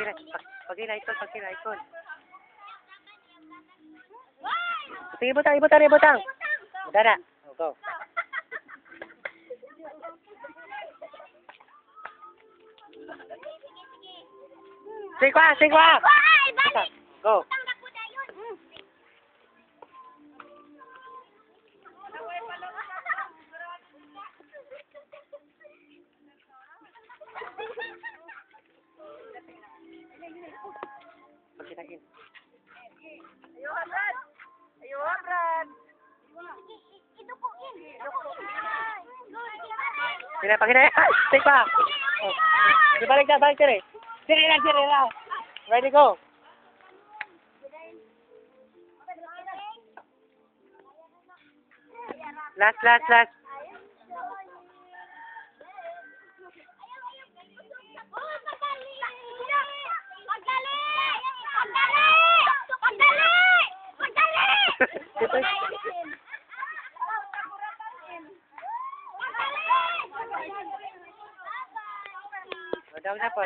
Pagkira, pag, pagkira, ikot, pagkira, ikot. Sige, ibutang, ibutang, ibutang. Dara. Oh, go. Sige sige! Balik! Go. Pagkirain. Ayun, Brad! Ayun, Brad! Idukuin! Sige, pagkira. Sige pa. Sige, balik na, balik rin. Sige na, sige na. Ready, go. Last, last, last. Madam na po.